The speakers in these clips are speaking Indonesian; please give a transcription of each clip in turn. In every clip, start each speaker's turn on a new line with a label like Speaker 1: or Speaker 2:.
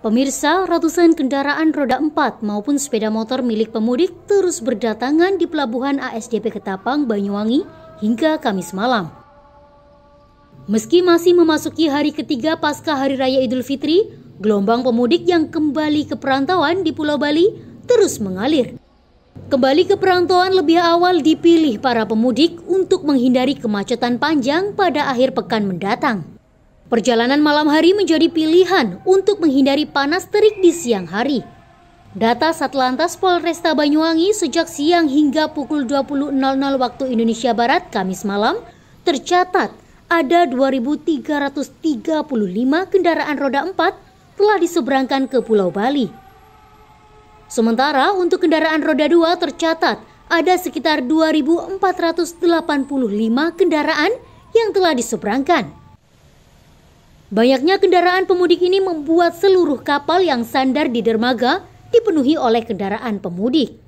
Speaker 1: Pemirsa, ratusan kendaraan roda 4 maupun sepeda motor milik pemudik terus berdatangan di Pelabuhan ASDP Ketapang, Banyuwangi hingga Kamis malam. Meski masih memasuki hari ketiga pasca Hari Raya Idul Fitri, gelombang pemudik yang kembali ke perantauan di Pulau Bali terus mengalir. Kembali ke perantauan lebih awal dipilih para pemudik untuk menghindari kemacetan panjang pada akhir pekan mendatang. Perjalanan malam hari menjadi pilihan untuk menghindari panas terik di siang hari. Data Satlantas Polresta Banyuwangi sejak siang hingga pukul 20.00 waktu Indonesia Barat Kamis malam tercatat ada 2.335 kendaraan roda 4 telah diseberangkan ke Pulau Bali. Sementara untuk kendaraan roda 2 tercatat ada sekitar 2.485 kendaraan yang telah diseberangkan. Banyaknya kendaraan pemudik ini membuat seluruh kapal yang sandar di dermaga dipenuhi oleh kendaraan pemudik.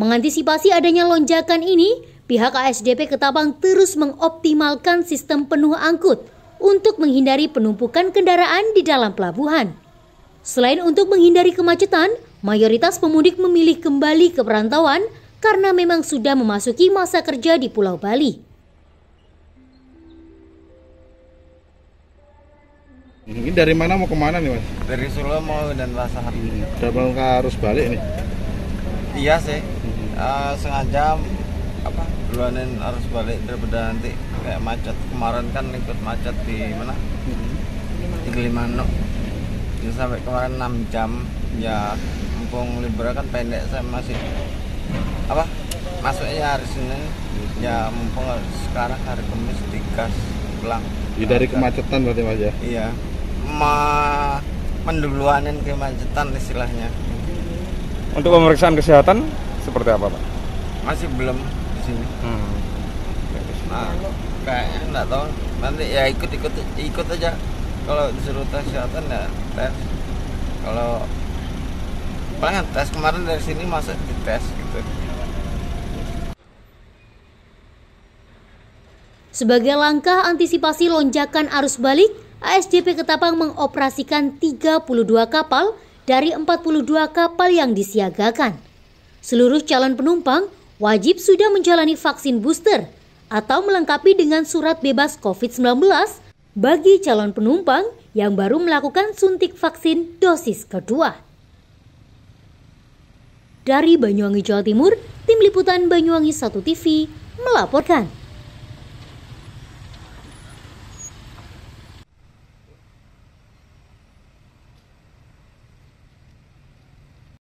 Speaker 1: Mengantisipasi adanya lonjakan ini, pihak ASDP Ketapang terus mengoptimalkan sistem penuh angkut untuk menghindari penumpukan kendaraan di dalam pelabuhan. Selain untuk menghindari kemacetan, mayoritas pemudik memilih kembali ke perantauan karena memang sudah memasuki masa kerja di Pulau Bali.
Speaker 2: Ini dari mana mau ke mana nih mas?
Speaker 3: Dari Solo mau dan Pasar.
Speaker 2: Hmm, udah mau harus balik nih?
Speaker 3: Iya sih, hmm. uh, sengaja apa duluanin harus balik daripada nanti kayak macet kemarin kan ikut macet di mana? Hmm. Di Gilimanuk. Jadi sampai kemarin 6 jam ya mumpung libur kan pendek saya masih apa masuknya hari Senin ya mumpung sekarang hari Kamis digas pulang.
Speaker 2: Ya, dari kemacetan berarti mas ya?
Speaker 3: Iya me menduluanin kemacetan istilahnya.
Speaker 4: Untuk pemeriksaan kesehatan seperti apa pak?
Speaker 3: Masih belum di sini. Hmm. Nah, kayaknya nggak tahu. Nanti ya ikut ikut ikut aja. Kalau disuruh tes kesehatan ya tes. Kalau paling tes kemarin dari sini masuk tes gitu.
Speaker 1: Sebagai langkah antisipasi lonjakan arus balik, ASDP Ketapang mengoperasikan 32 kapal dari 42 kapal yang disiagakan. Seluruh calon penumpang wajib sudah menjalani vaksin booster atau melengkapi dengan surat bebas COVID-19 bagi calon penumpang yang baru melakukan suntik vaksin dosis kedua. Dari Banyuwangi, Jawa Timur, Tim Liputan Banyuwangi 1 TV melaporkan.